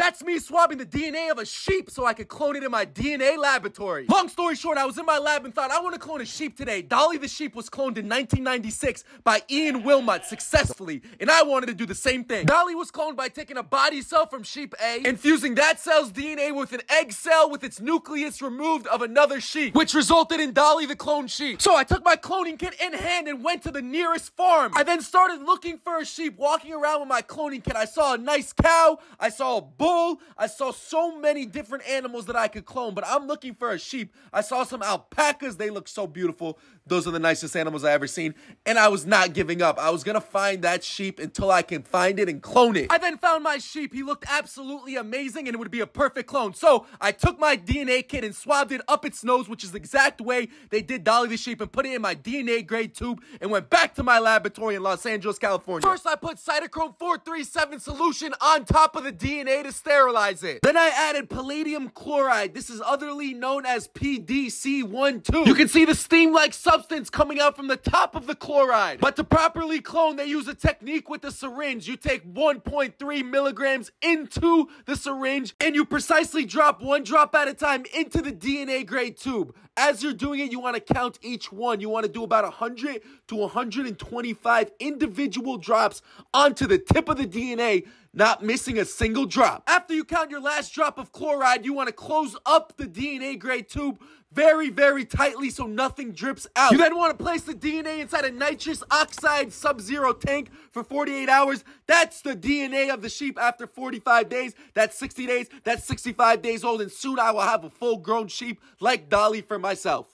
That's me swabbing the DNA of a sheep so I could clone it in my DNA laboratory. Long story short, I was in my lab and thought, I want to clone a sheep today. Dolly the sheep was cloned in 1996 by Ian Wilmut successfully, and I wanted to do the same thing. Dolly was cloned by taking a body cell from sheep A, infusing that cell's DNA with an egg cell with its nucleus removed of another sheep, which resulted in Dolly the clone sheep. So I took my cloning kit in hand and went to the nearest farm. I then started looking for a sheep, walking around with my cloning kit. I saw a nice cow, I saw a bull, I saw so many different animals that I could clone, but I'm looking for a sheep. I saw some alpacas, they look so beautiful. Those are the nicest animals I ever seen, and I was not giving up. I was gonna find that sheep until I can find it and clone it. I then found my sheep. He looked absolutely amazing and it would be a perfect clone. So I took my DNA kit and swabbed it up its nose, which is the exact way they did Dolly the sheep, and put it in my DNA grade tube and went back to my laboratory in Los Angeles, California. First, I put cytochrome 437 solution on top of the DNA to sterilize it. Then I added palladium chloride. This is otherly known as PDC12. You can see the steam-like substance coming out from the top of the chloride. But to properly clone, they use a technique with the syringe. You take 1.3 milligrams into the syringe and you precisely drop one drop at a time into the DNA grade tube. As you're doing it, you want to count each one. You want to do about 100 to 125 individual drops onto the tip of the DNA not missing a single drop. After you count your last drop of chloride, you want to close up the DNA grade tube very, very tightly so nothing drips out. You then want to place the DNA inside a nitrous oxide sub-zero tank for 48 hours. That's the DNA of the sheep after 45 days. That's 60 days. That's 65 days old. And soon I will have a full-grown sheep like Dolly for myself.